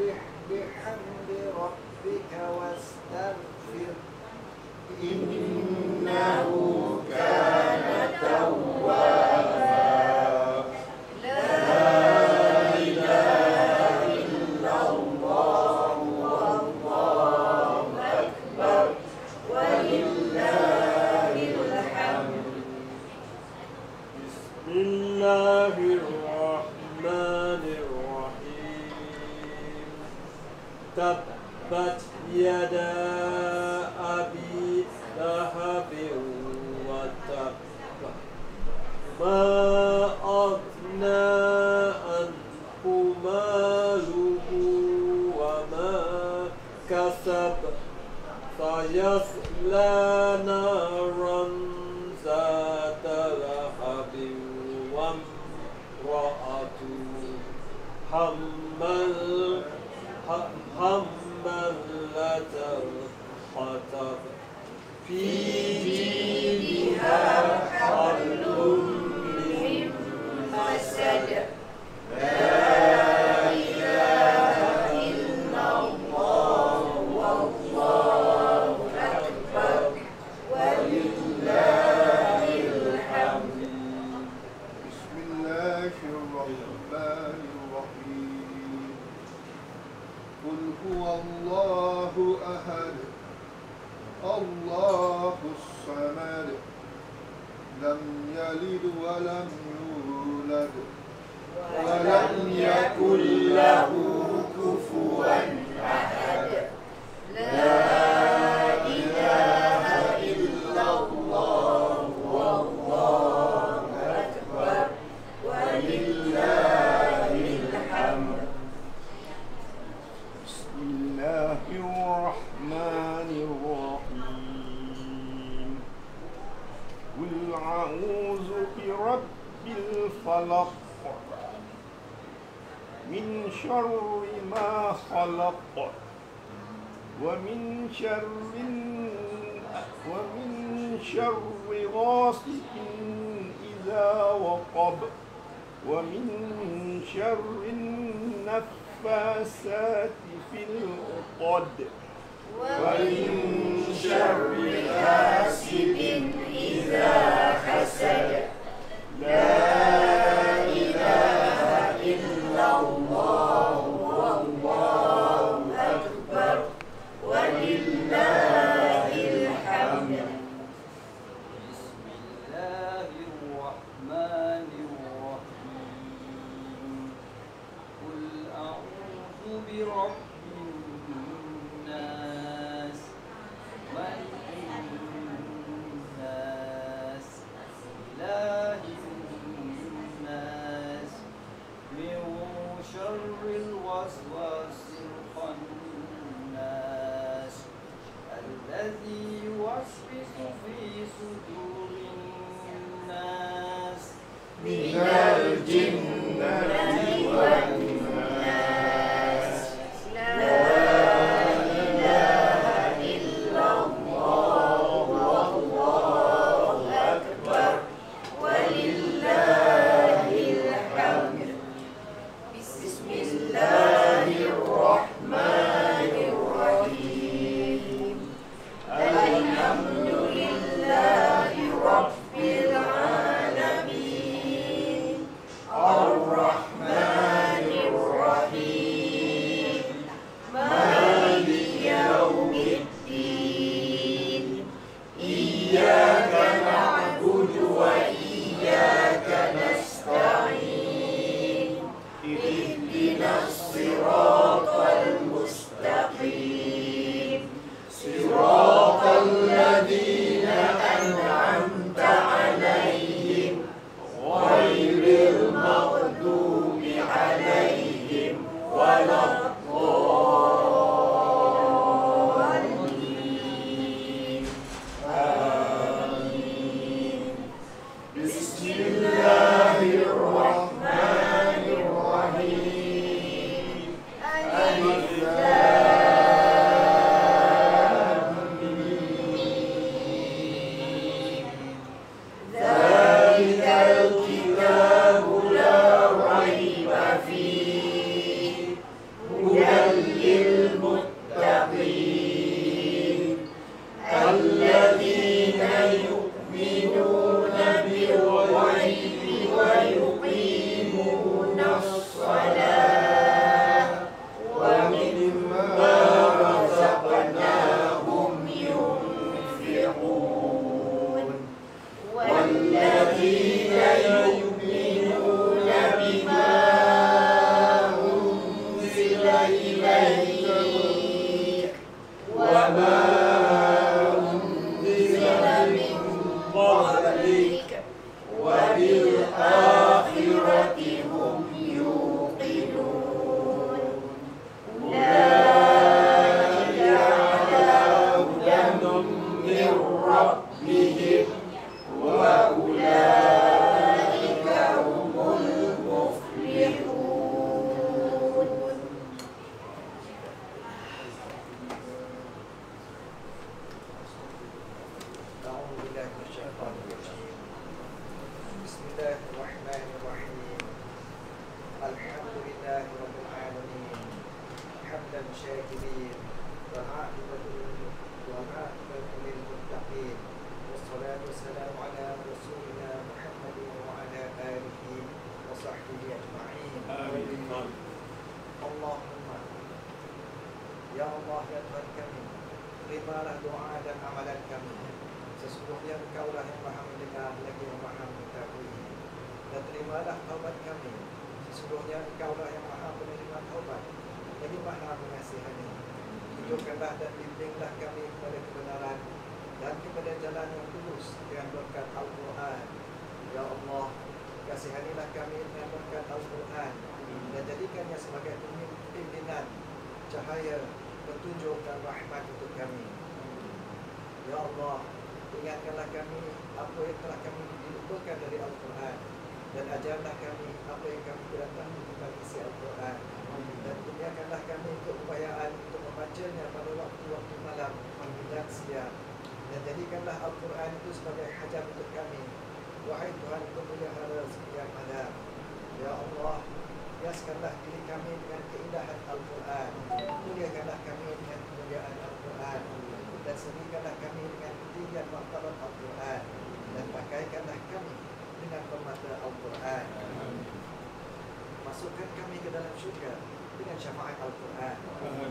فسبح بحمد ربك واستغفر. إنه همل هملة الحطب في جيدها حبل من مسد قل هو الله أهل الله الصمد لم يلد ولم يولد ولم يكن له أعوذ برب الفلق. من شر ما خلق ومن شر ومن شر غاسق إذا وقب ومن شر النفاسات في العقد. ومن شر إذا لا إله إلا الله me. حمدا شاكرين والعاقبة والعاقبة للمتقين والصلاة والسلام على رسولنا محمد وعلى آله وصحبه أجمعين اللهم Ya Allah ya Tuhan kami Terimalah doa dan amalan kami Sesungguhnya Engkau lah yang maha mendengar Lagi yang maha mengetahui Dan terimalah taubat kami Sesungguhnya Engkau lah yang maha penerima taubat Maha mengasihani Tunjukkanlah dan bimbinglah kami kepada kebenaran Dan kepada jalan yang lurus Dengan berkat Al-Quran. Ya Allah Kasihanilah kami dengan berkat Al-Quran Dan jadikannya sebagai pimpinan cahaya petunjuk dan rahmat untuk kami. Ya Allah, ingatkanlah kami apa yang telah kami dilupakan dari Al-Quran dan ajarlah kami apa yang kami tidak tahu tentang isi Al-Quran dan kurniakanlah kami keupayaan untuk membacanya pada waktu-waktu malam dan siang. Dan jadikanlah Al-Quran itu sebagai hajat untuk kami. Wahai Tuhan kemuliaan sekian malam. Ya Allah, hiaskanlah diri kami dengan keindahan Al-Quran. Muliakanlah kami dengan kemuliaan Al-Quran. Dan senikanlah kami dengan ketinggian martabat Al-Quran. Dan pakaikanlah kami dengan permata Al-Quran Masukkan kami ke dalam syurga dengan syafaat Al-Quran.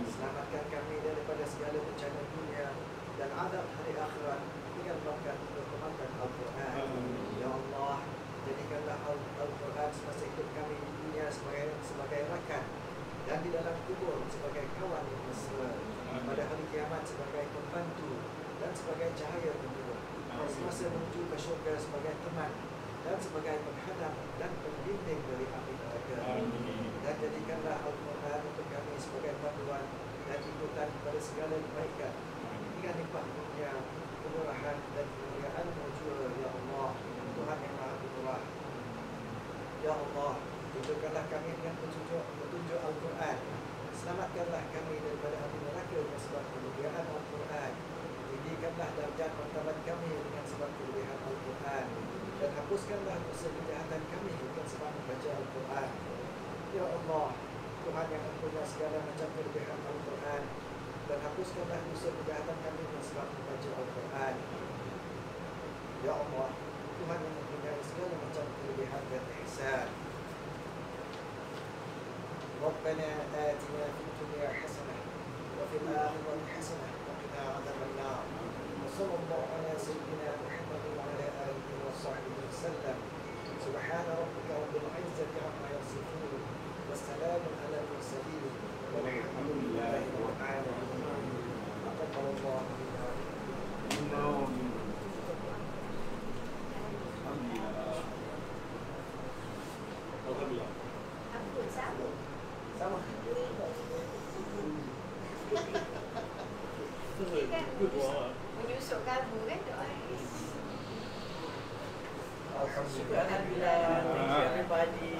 Selamatkan kami daripada segala bencana dunia dan adab hari akhirat dengan berkat kehormatan Al-Quran. Ya Allah, jadikanlah Al- Al-Quran semasa hidup kami di dunia sebagai sebagai rakan dan di dalam kubur sebagai kawan yang mesra. Pada hari kiamat sebagai pembantu dan sebagai cahaya penyuruh semasa menuju ke syurga sebagai teman dan sebagai penghadap dan pembimbing dari api neraka. Dan jadikanlah Al-Quran untuk kami sebagai panduan dan ikutan kepada segala kebaikan. Dengan limpah kurnia kemurahan dan kemuliaan jua ya Allah Tuhan yang maha pemurah. Ya Allah tunjukkanlah kami dengan petunjuk petunjuk Al-Quran. Selamatkanlah kami daripada api neraka dengan sebab kemuliaan Al-Quran. Tinggikanlah darjat martabat kami dengan sebab kemuliaan Al-Quran dan hapuskanlah dosa kejahatan kami dengan sebab membaca Al-Quran Ya Allah Tuhan yang mempunyai segala macam kelebihan Al-Quran dan hapuskanlah dosa kejahatan kami dengan sebab membaca Al-Quran Ya Allah Tuhan yang mempunyai segala macam kelebihan dan ihsan ربنا آتنا في الدنيا حسنة وفي الآخرة حسنة وقنا عذاب النار وصلى الله على سيدنا محمد وعلى آله وصحبه وسلم. سبحان ربك رب العزة عما يصفون والسلام على المرسلين والحمد لله رب العالمين. تقبل الله منا sama Menyusun kalbu kan doa. Alhamdulillah. Thank you everybody.